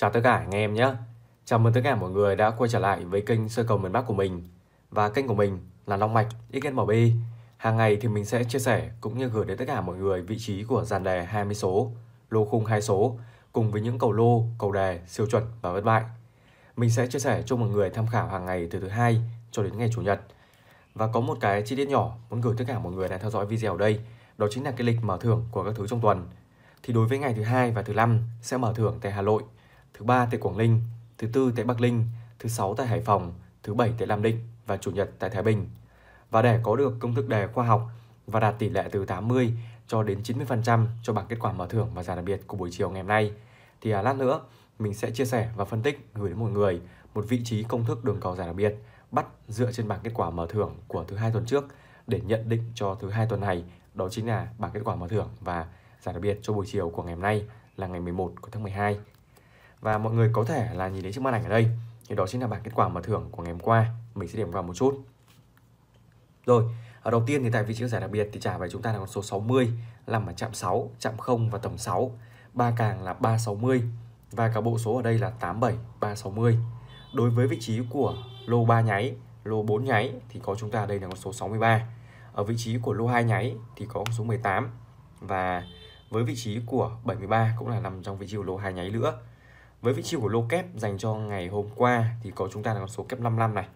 Chào tất cả anh em nhé. Chào mừng tất cả mọi người đã quay trở lại với kênh sơ cầu miền Bắc của mình. Và kênh của mình là Long Mạch XNMB. Hàng ngày thì mình sẽ chia sẻ cũng như gửi đến tất cả mọi người vị trí của dàn đề 20 số, lô khung 2 số cùng với những cầu lô, cầu đề siêu chuẩn và bất bại. Mình sẽ chia sẻ cho mọi người tham khảo hàng ngày từ thứ hai cho đến ngày chủ nhật. Và có một cái chi tiết nhỏ muốn gửi tất cả mọi người đang theo dõi video ở đây, đó chính là cái lịch mở thưởng của các thứ trong tuần. Thì đối với ngày thứ hai và thứ năm sẽ mở thưởng tại Hà Nội thứ ba tại Quảng Ninh, thứ tư tại Bắc Ninh, thứ sáu tại Hải Phòng, thứ bảy tại Nam Định và chủ nhật tại Thái Bình. Và để có được công thức đề khoa học và đạt tỷ lệ từ 80 cho đến 90% cho bảng kết quả mở thưởng và giải đặc biệt của buổi chiều ngày hôm nay thì à, lát nữa mình sẽ chia sẻ và phân tích gửi đến mọi người một vị trí công thức đường cầu giải đặc biệt bắt dựa trên bảng kết quả mở thưởng của thứ hai tuần trước để nhận định cho thứ hai tuần này đó chính là bảng kết quả mở thưởng và giải đặc biệt cho buổi chiều của ngày hôm nay là ngày 11 của tháng 12 và mọi người có thể là nhìn thấy chiếc màn ảnh ở đây. Thì đó chính là bảng kết quả mở thưởng của ngày hôm qua. Mình sẽ điểm vào một chút. Rồi, ở đầu tiên thì tại vị trí giải đặc biệt thì trả về chúng ta là con số 60 nằm ở chạm 6 chạm 0 và tổng 6 ba càng là 360 và cả bộ số ở đây là 87 360 đối với vị trí của lô 3 nháy, lô 4 nháy thì có chúng ta đây là con số 63 ở vị trí của lô 2 nháy thì có con số 18 và với vị trí của 73 cũng là nằm trong vị trí của lô 2 nháy nữa với vị trí của lô kép dành cho ngày hôm qua thì có chúng ta là con số kép 55 này,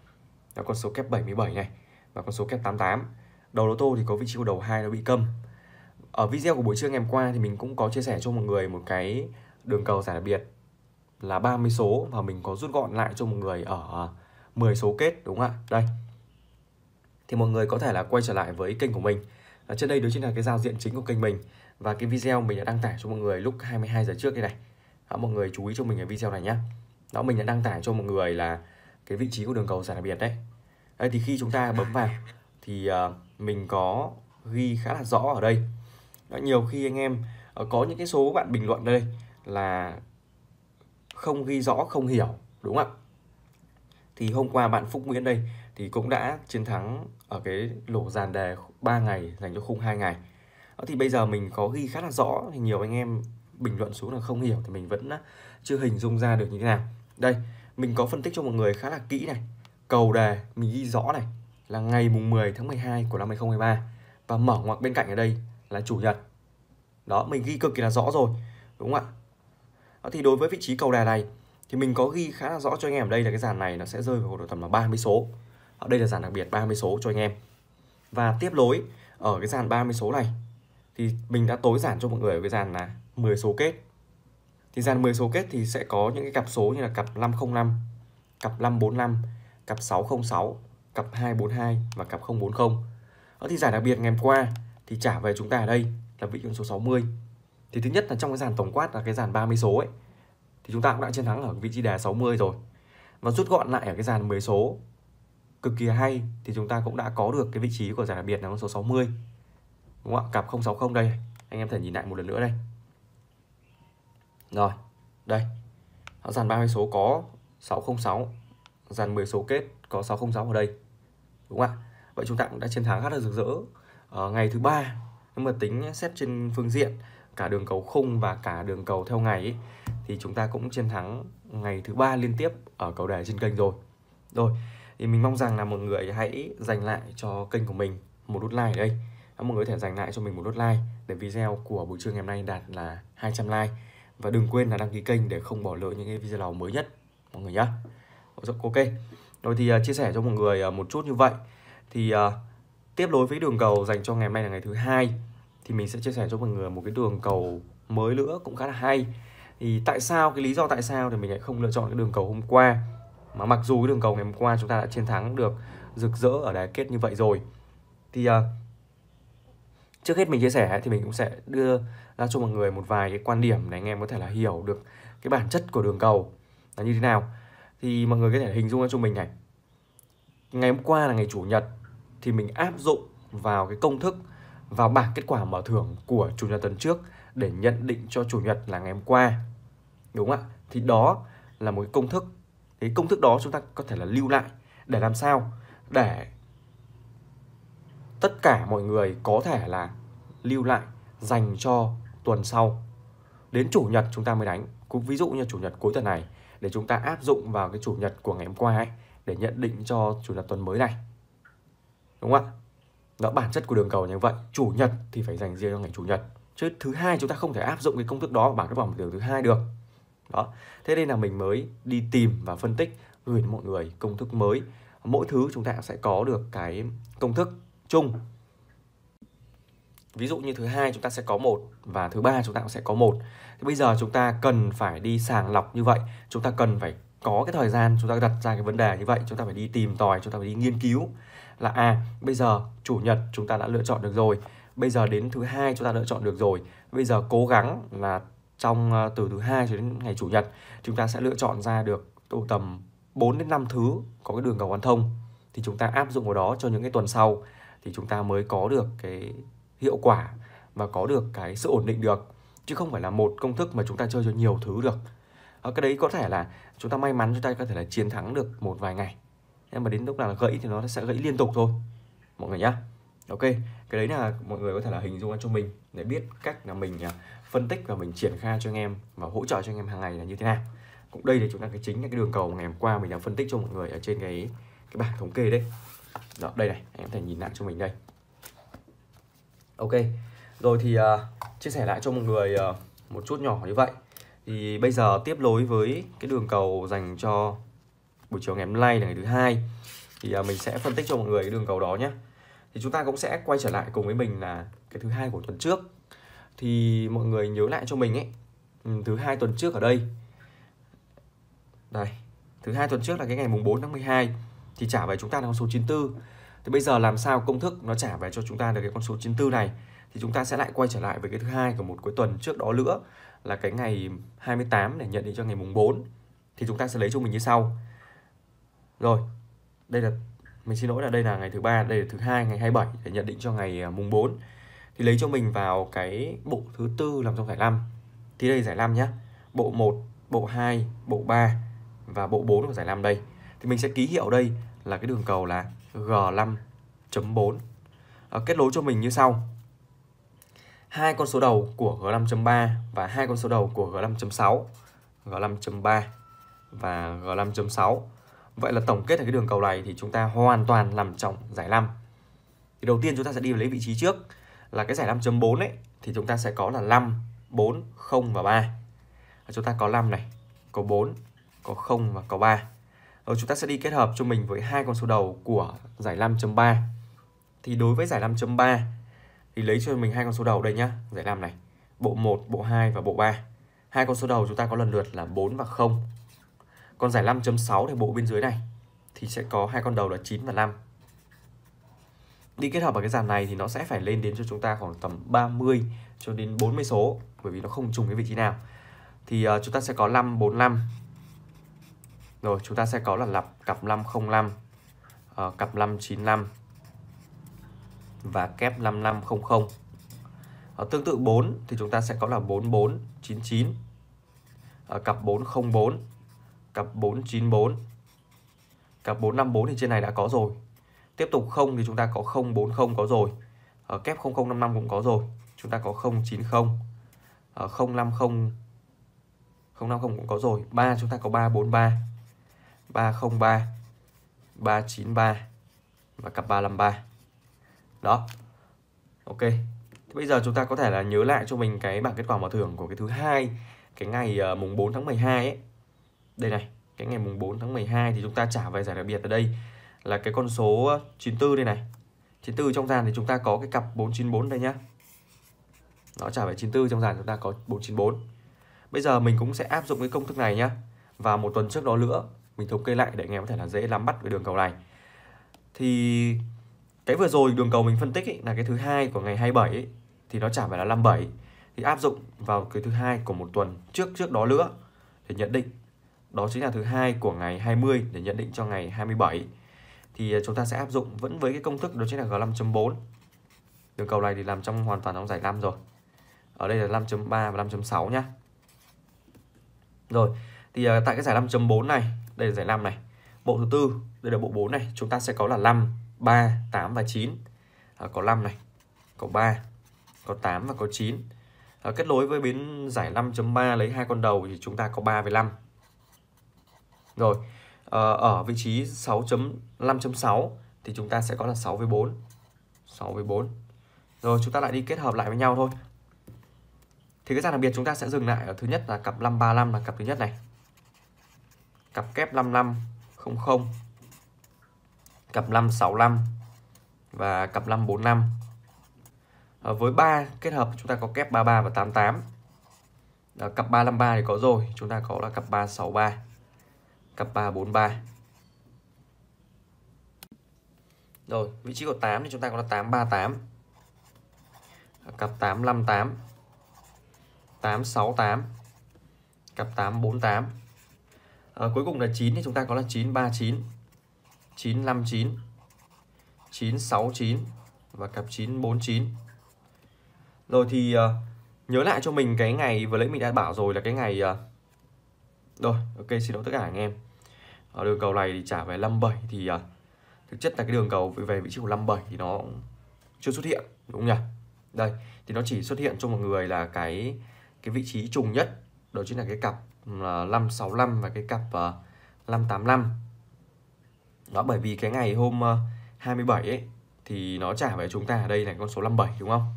là con số kép 77 này và con số kép 88. Đầu lô tô thì có vị trí của đầu hai nó bị câm. Ở video của buổi trưa ngày hôm qua thì mình cũng có chia sẻ cho mọi người một cái đường cầu giải đặc biệt là 30 số và mình có rút gọn lại cho mọi người ở 10 số kết đúng không ạ? Đây. Thì mọi người có thể là quay trở lại với kênh của mình. Ở trên đây đó chính là cái giao diện chính của kênh mình và cái video mình đã đăng tải cho mọi người lúc 22 giờ trước đây này đó, mọi người chú ý cho mình cái video này nhé đó mình đã đăng tải cho mọi người là cái vị trí của đường cầu giải đặc biệt đấy. Đây thì khi chúng ta bấm vào thì uh, mình có ghi khá là rõ ở đây. Đó, nhiều khi anh em uh, có những cái số bạn bình luận đây là không ghi rõ không hiểu đúng không ạ? Thì hôm qua bạn Phúc Nguyễn đây thì cũng đã chiến thắng ở cái lỗ dàn đề 3 ngày dành cho khung 2 ngày. Đó, thì bây giờ mình có ghi khá là rõ thì nhiều anh em bình luận xuống là không hiểu thì mình vẫn chưa hình dung ra được như thế nào. Đây mình có phân tích cho mọi người khá là kỹ này. Cầu đề mình ghi rõ này là ngày mùng 10 tháng 12 của năm 2023 và mở ngoặc bên cạnh ở đây là chủ nhật. Đó mình ghi cực kỳ là rõ rồi đúng không ạ? Đó, thì đối với vị trí cầu đề này thì mình có ghi khá là rõ cho anh em ở đây là cái dàn này nó sẽ rơi vào độ tầm là 30 số. Ở đây là dàn đặc biệt 30 số cho anh em. Và tiếp nối ở cái dàn 30 số này thì mình đã tối giản cho mọi người ở cái dàn là 10 số kết. Thì dàn 10 số kết thì sẽ có những cái cặp số như là cặp 505 cặp 545 cặp 606 cặp 242 và cặp 040 ở ờ, thì giải đặc biệt ngày hôm qua thì trả về chúng ta ở đây là vị con số 60 thì thứ nhất là trong cái dàn tổng quát là cái dàn 30 số ấy, thì chúng ta cũng đã chiến thắng ở vị trí đề 60 rồi. Và rút gọn lại ở cái dàn 10 số cực kỳ hay thì chúng ta cũng đã có được cái vị trí của giải đặc biệt là con số 60 đúng không ạ? Cặp 060 đây anh em thể nhìn lại một lần nữa đây rồi, đây. Dàn 30 số có 606, dàn 10 số kết có 606 ở đây. Đúng không ạ? Vậy chúng ta cũng đã chiến thắng rất là rực rỡ ở ngày thứ ba. Nhưng mà tính xét trên phương diện cả đường cầu khung và cả đường cầu theo ngày ấy, thì chúng ta cũng chiến thắng ngày thứ ba liên tiếp ở cầu đề trên kênh rồi. Rồi, thì mình mong rằng là mọi người hãy dành lại cho kênh của mình một nút like ở đây. Mọi người có thể dành lại cho mình một nút like để video của buổi trưa ngày hôm nay đạt là 200 like và đừng quên là đăng ký kênh để không bỏ lỡ những cái video nào mới nhất mọi người nhé dạ, ok. Rồi thì à, chia sẻ cho mọi người à, một chút như vậy. Thì à, tiếp nối với đường cầu dành cho ngày mai là ngày thứ hai thì mình sẽ chia sẻ cho mọi người một cái đường cầu mới nữa cũng khá là hay. Thì tại sao cái lý do tại sao thì mình lại không lựa chọn cái đường cầu hôm qua? Mà mặc dù cái đường cầu ngày hôm qua chúng ta đã chiến thắng được rực rỡ ở đá kết như vậy rồi. Thì uh, trước hết mình chia sẻ thì mình cũng sẽ đưa ra cho mọi người một vài cái quan điểm để anh em có thể là hiểu được cái bản chất của đường cầu là như thế nào. Thì mọi người có thể hình dung ra cho mình này. Ngày hôm qua là ngày chủ nhật thì mình áp dụng vào cái công thức, vào bảng kết quả mở thưởng của chủ nhật tuần trước để nhận định cho chủ nhật là ngày hôm qua. Đúng không ạ? Thì đó là một cái công thức. Cái công thức đó chúng ta có thể là lưu lại để làm sao? Để tất cả mọi người có thể là lưu lại dành cho tuần sau đến chủ nhật chúng ta mới đánh cũng ví dụ như chủ nhật cuối tuần này để chúng ta áp dụng vào cái chủ nhật của ngày hôm qua ấy để nhận định cho chủ nhật tuần mới này. Đúng không ạ? Đó bản chất của đường cầu như vậy, chủ nhật thì phải dành riêng cho ngày chủ nhật. Chứ thứ hai chúng ta không thể áp dụng cái công thức đó vào cái vòng đường thứ hai được. Đó. Thế nên là mình mới đi tìm và phân tích gửi đến mọi người công thức mới. Mỗi thứ chúng ta sẽ có được cái công thức chung. Ví dụ như thứ hai chúng ta sẽ có một và thứ ba chúng ta cũng sẽ có một. Thì bây giờ chúng ta cần phải đi sàng lọc như vậy. Chúng ta cần phải có cái thời gian chúng ta đặt ra cái vấn đề như vậy. Chúng ta phải đi tìm tòi, chúng ta phải đi nghiên cứu. Là à bây giờ chủ nhật chúng ta đã lựa chọn được rồi. Bây giờ đến thứ hai chúng ta lựa chọn được rồi. Bây giờ cố gắng là trong ờ, từ thứ hai cho đến ngày chủ nhật, chúng ta sẽ lựa chọn ra được tụ tầm 4 đến 5 thứ có cái đường cầu quan thông. Thì chúng ta áp dụng vào đó cho những cái tuần sau thì chúng ta mới có được cái hiệu quả và có được cái sự ổn định được chứ không phải là một công thức mà chúng ta chơi cho nhiều thứ được. À, cái đấy có thể là chúng ta may mắn chúng ta có thể là chiến thắng được một vài ngày nhưng mà đến lúc nào là gãy thì nó sẽ gãy liên tục thôi mọi người nhá. Ok cái đấy là mọi người có thể là hình dung cho mình để biết cách là mình à, phân tích và mình triển khai cho anh em và hỗ trợ cho anh em hàng ngày là như thế nào. Cũng đây là chúng ta cái chính là cái đường cầu ngày hôm qua mình đã phân tích cho mọi người ở trên cái cái bảng thống kê đấy đó đây này em có thể nhìn lại cho mình đây. Ok rồi thì uh, chia sẻ lại cho mọi người uh, một chút nhỏ như vậy. Thì bây giờ tiếp nối với cái đường cầu dành cho buổi chiều ngày hôm nay là ngày thứ hai thì uh, mình sẽ phân tích cho mọi người cái đường cầu đó nhé. Thì chúng ta cũng sẽ quay trở lại cùng với mình là cái thứ hai của tuần trước. Thì mọi người nhớ lại cho mình ấy ừ, thứ hai tuần trước ở đây. Đây thứ hai tuần trước là cái ngày mùng 4 tháng 12 thì trả về chúng ta là con số 94 thì bây giờ làm sao công thức nó trả về cho chúng ta được cái con số 94 này thì chúng ta sẽ lại quay trở lại với cái thứ hai của một cuối tuần trước đó nữa là cái ngày 28 để nhận định cho ngày mùng 4 thì chúng ta sẽ lấy cho mình như sau. Rồi, đây là mình xin lỗi là đây là ngày thứ ba, đây là thứ hai ngày 27 để nhận định cho ngày à, mùng 4. Thì lấy cho mình vào cái bộ thứ tư làm trong giải 5. Thì đây giải 5 nhá. Bộ 1, bộ 2, bộ 3 và bộ 4 của giải 5 đây. Thì mình sẽ ký hiệu đây là cái đường cầu là G5.4 à, ờ, Kết nối cho mình như sau. Hai con số đầu của G5.3 và hai con số đầu của G5.6 G5.3 và G5.6 Vậy là tổng kết ở cái đường cầu này thì chúng ta hoàn toàn nằm trong giải 5 Thì đầu tiên chúng ta sẽ đi lấy vị trí trước Là cái giải 5.4 ấy Thì chúng ta sẽ có là 5, 4, 0 và 3 Chúng ta có 5 này, có 4, có 0 và có 3 rồi chúng ta sẽ đi kết hợp cho mình với hai con số đầu của giải 5.3. Thì đối với giải 5.3 thì lấy cho mình hai con số đầu đây nhá, giải 5 này. Bộ 1, bộ 2 và bộ 3. Hai con số đầu chúng ta có lần lượt là 4 và 0. Còn giải 5.6 thì bộ bên dưới này thì sẽ có hai con đầu là 9 và 5. Đi kết hợp vào cái dàn này thì nó sẽ phải lên đến cho chúng ta khoảng tầm 30 cho đến 40 số bởi vì nó không trùng cái vị trí nào. Thì uh, chúng ta sẽ có 5 45 rồi chúng ta sẽ có là lặp cặp 505, uh, ờ, cặp 595 và kép 5500. Ở ờ, tương tự 4 thì chúng ta sẽ có là 4499, uh, ờ, cặp 404, cặp 494, cặp 454 thì trên này đã có rồi. Tiếp tục 0 thì chúng ta có 040 có rồi. Ở kép 0055 cũng có rồi. Chúng ta có 090, ở 050 050 cũng có rồi. 3 chúng ta có 343. 303 393 và cặp 353 đó. Ok. Thế bây giờ chúng ta có thể là nhớ lại cho mình cái bảng kết quả mở thưởng của cái thứ hai cái ngày uh, mùng 4 tháng 12 ấy. Đây này cái ngày mùng 4 tháng 12 thì chúng ta trả về giải đặc biệt ở đây là cái con số 94 đây này. 94 trong dàn thì chúng ta có cái cặp 494 đây nhá. Nó trả về 94 trong dàn chúng ta có 494 bây giờ mình cũng sẽ áp dụng cái công thức này nhá. Và một tuần trước đó nữa mình thống kê lại để anh em có thể là dễ nắm bắt cái đường cầu này. Thì cái vừa rồi đường cầu mình phân tích ấy, là cái thứ hai của ngày 27 ấy, thì nó chả phải là 57 thì áp dụng vào cái thứ hai của một tuần trước trước đó nữa để nhận định. Đó chính là thứ hai của ngày 20 để nhận định cho ngày 27 thì à, chúng ta sẽ áp dụng vẫn với cái công thức đó chính là G5.4 đường cầu này thì làm trong hoàn toàn trong giải 5 rồi. Ở đây là 5.3 và 5.6 nhá. Rồi thì à, tại cái giải 5.4 này đây là giải 5 này. Bộ thứ tư đây là bộ 4 này. Chúng ta sẽ có là 5 3 8 và 9 à, có 5 này có 3 có 8 và có 9 à, kết nối với biến giải 5.3 lấy hai con đầu thì chúng ta có 3 với 5 rồi à, ở vị trí 6.5.6 thì chúng ta sẽ có là 6 với 4 6 với 4 rồi chúng ta lại đi kết hợp lại với nhau thôi. Thì cái dạng đặc biệt chúng ta sẽ dừng lại ở thứ nhất là cặp 535 là cặp thứ nhất này cặp kép 5500 cặp 565 và cặp 545 à, ờ, với 3 kết hợp chúng ta có kép 33 và 88 à, ờ, cặp 353 thì có rồi chúng ta có là cặp 363 cặp 343 rồi vị trí của 8 thì chúng ta có là 838 ờ, cặp 858 868 cặp 848 à, cuối cùng là 9 thì chúng ta có là 939 959 969 và cặp 949 rồi thì uh, nhớ lại cho mình cái ngày vừa lấy mình đã bảo rồi là cái ngày uh, rồi ok xin lỗi tất cả anh em. Ở đường cầu này thì trả về 57 thì uh, thực chất là cái đường cầu về vị trí của 57 thì nó chưa xuất hiện đúng không nhỉ? Đây thì nó chỉ xuất hiện cho một người là cái cái vị trí trùng nhất đó chính là cái cặp 565 và cái cặp ờ, 585 đó, bởi vì cái ngày hôm ờ, 27 ấy, thì nó trả về chúng ta ở đây là con số 57 đúng không?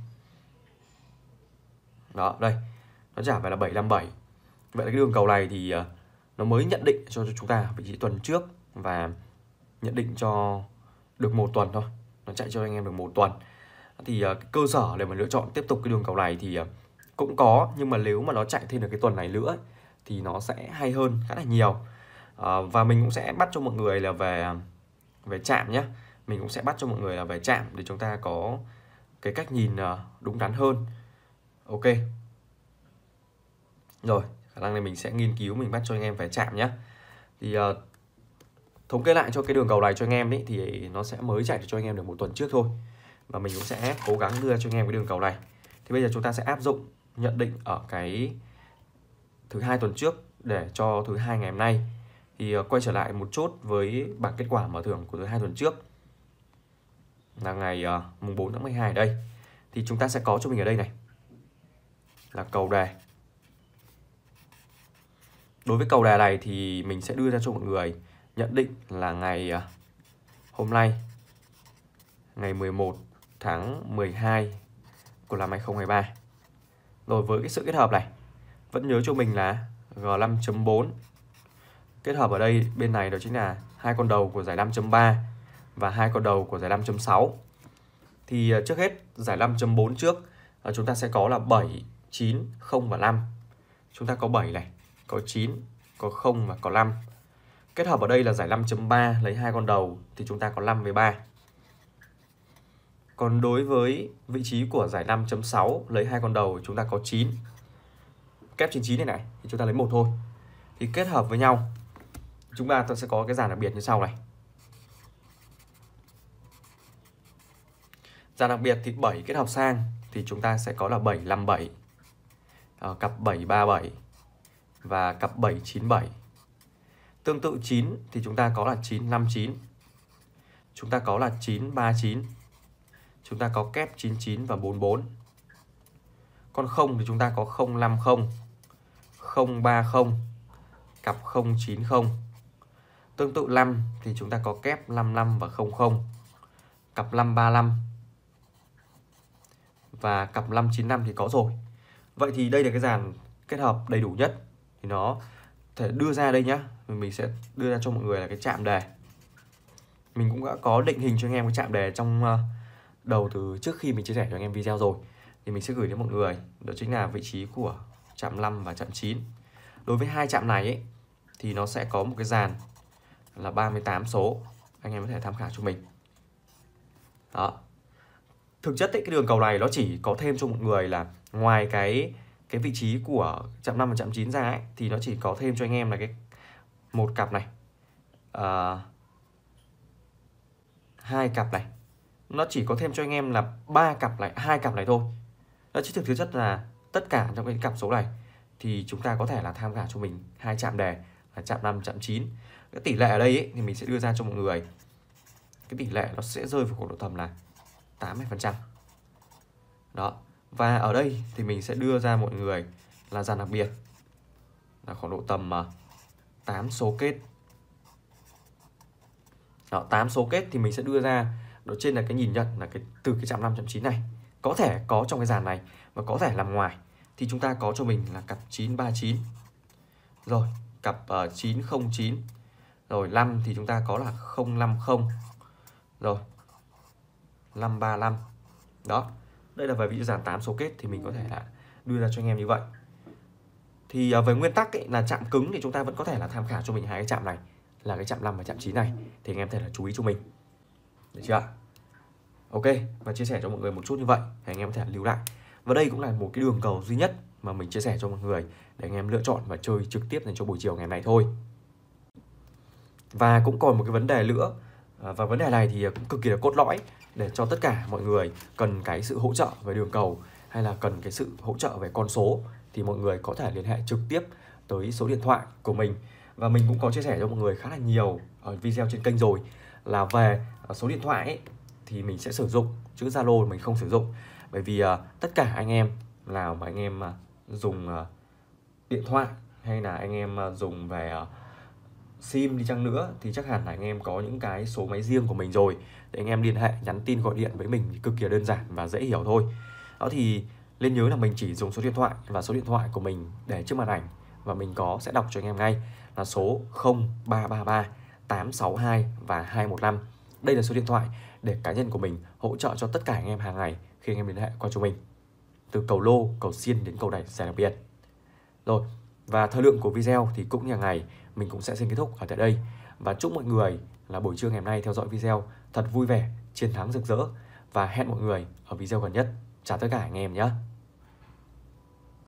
Đó, đây, nó trả về là 757 vậy là cái đường cầu này thì ờ, nó mới nhận định cho chúng ta vị trí tuần trước và nhận định cho được một tuần thôi. Nó chạy cho anh em được một tuần. Thì cái cơ sở để mà lựa chọn tiếp tục cái đường cầu này thì cũng có, nhưng mà nếu mà nó chạy thêm được cái tuần này nữa thì nó sẽ hay hơn khá là nhiều. À, và mình cũng sẽ bắt cho mọi người là về về chạm nhé mình cũng sẽ bắt cho mọi người là về chạm để chúng ta có cái cách nhìn ờ, đúng đắn hơn. Ok. Rồi khả năng này mình sẽ nghiên cứu mình bắt cho anh em về chạm nhé thì uh, thống kê lại cho cái đường cầu này cho anh em đấy thì nó sẽ mới chạy cho anh em được một tuần trước thôi. Và mình cũng sẽ cố gắng đưa cho anh em cái đường cầu này. Thì bây giờ chúng ta sẽ áp dụng nhận định ở cái thứ hai tuần trước để cho thứ hai ngày hôm nay. Thì ờ, quay trở lại một chút với bảng kết quả mở thưởng của thứ hai tuần trước. Là ngày uh, mùng 4 tháng 12 ở đây. Thì chúng ta sẽ có cho mình ở đây này. Là cầu đề. Đối với cầu đề này thì mình sẽ đưa ra cho mọi người nhận định là ngày uh, hôm nay ngày 11 tháng 12 của năm 2023 rồi với cái sự kết hợp này vẫn nhớ cho mình là G5.4 kết hợp ở đây bên này đó chính là hai con đầu của giải 5.3 và hai con đầu của giải 5.6 thì ờ, trước hết giải 5.4 trước ờ, chúng ta sẽ có là 7 9 0 và 5 chúng ta có 7 này, có 9 có 0 và có 5 kết hợp ở đây là giải 5.3 lấy hai con đầu thì chúng ta có 5 với 3 còn đối với vị trí của giải 5.6 lấy hai con đầu chúng ta có 9 kép 99 này này thì chúng ta lấy một thôi. Thì kết hợp với nhau chúng ta sẽ có cái dàn đặc biệt như sau này. Dàn đặc biệt thì 7 kết hợp sang thì chúng ta sẽ có là 757 à, ờ, cặp 737 và cặp 797 tương tự 9 thì chúng ta có là 959 chúng ta có là 939 chúng ta có kép 99 và 44 còn 0 thì chúng ta có 050 030 cặp 090 Tương tự 5 thì chúng ta có kép 55 và 00 Cặp 535 Và cặp 595 thì có rồi. Vậy thì đây là cái dàn kết hợp đầy đủ nhất. Thì nó thể đưa ra đây nhá. Mình sẽ đưa ra cho mọi người là cái chạm đề. Mình cũng đã có định hình cho anh em cái chạm đề trong ờ, đầu từ trước khi mình chia sẻ cho anh em video rồi. Thì mình sẽ gửi đến mọi người. Đó chính là vị trí của chạm 5 và chạm 9 Đối với hai chạm này ấy, thì nó sẽ có một cái dàn là 38 số. Anh em có thể tham khảo cho mình. Đó. Thực chất ấy, cái đường cầu này nó chỉ có thêm cho một người là ngoài cái cái vị trí của chạm 5 và chạm 9 ra ấy, thì nó chỉ có thêm cho anh em là cái một cặp này. À, hai cặp này. Nó chỉ có thêm cho anh em là ba cặp lại hai cặp này thôi. Đó chứ thực chất là tất cả trong cái cặp số này thì chúng ta có thể là tham khảo cho mình hai chạm đề là chạm 5 chạm 9 cái tỷ lệ ở đây ấy, thì mình sẽ đưa ra cho mọi người. Cái tỷ lệ nó sẽ rơi vào khoảng độ tầm là 80 phần trăm. Đó Và ở đây thì mình sẽ đưa ra mọi người là dàn đặc biệt là khoảng độ tầm à, 8 số kết. Đó, 8 số kết thì mình sẽ đưa ra đó trên là cái nhìn nhận là cái từ cái chạm 5 chạm 9 này có thể có trong cái dàn này và có thể làm ngoài thì chúng ta có cho mình là cặp 939 rồi cặp ờ, uh, 909 rồi 5 thì chúng ta có là 050 rồi 535 đó đây là về vị giảm 8 số kết thì mình có thể là đưa ra cho anh em như vậy. Thì uh, về nguyên tắc ấy, là chạm cứng thì chúng ta vẫn có thể là tham khảo cho mình hai cái chạm này là cái chạm 5 và chạm 9 này. Thì anh em thể là chú ý cho mình. Được chưa? Ok và chia sẻ cho mọi người một chút như vậy thì anh em có thể lưu lại và đây cũng là một cái đường cầu duy nhất mà mình chia sẻ cho mọi người để anh em lựa chọn và chơi trực tiếp dành cho buổi chiều ngày này thôi. Và cũng còn một cái vấn đề nữa à, và vấn đề này thì cũng cực kỳ là cốt lõi để cho tất cả mọi người cần cái sự hỗ trợ về đường cầu hay là cần cái sự hỗ trợ về con số thì mọi người có thể liên hệ trực tiếp tới số điện thoại của mình. Và mình cũng có chia sẻ cho mọi người khá là nhiều ở video trên kênh rồi là về à, số điện thoại ấy, thì mình sẽ sử dụng chữ Zalo mình không sử dụng bởi vì uh, tất cả anh em nào mà anh em uh, dùng uh, điện thoại hay là anh em uh, dùng về uh, sim đi chăng nữa thì chắc hẳn là anh em có những cái số máy riêng của mình rồi. Để anh em liên hệ nhắn tin gọi điện với mình thì cực kỳ đơn giản và dễ hiểu thôi. Đó thì nên nhớ là mình chỉ dùng số điện thoại và số điện thoại của mình để trước màn ảnh và mình có sẽ đọc cho anh em ngay là số 0333 862 và 215 đây là số điện thoại để cá nhân của mình hỗ trợ cho tất cả anh em hàng ngày khi anh em liên hệ qua cho mình từ cầu lô, cầu xiên đến cầu đẩy giải đặc biệt. Rồi, và thời lượng của video thì cũng như ngày mình cũng sẽ xin kết thúc ở tại đây và chúc mọi người là buổi trưa ngày hôm nay theo dõi video thật vui vẻ, chiến thắng rực rỡ và hẹn mọi người ở video gần nhất. Chào tất cả anh em nhé.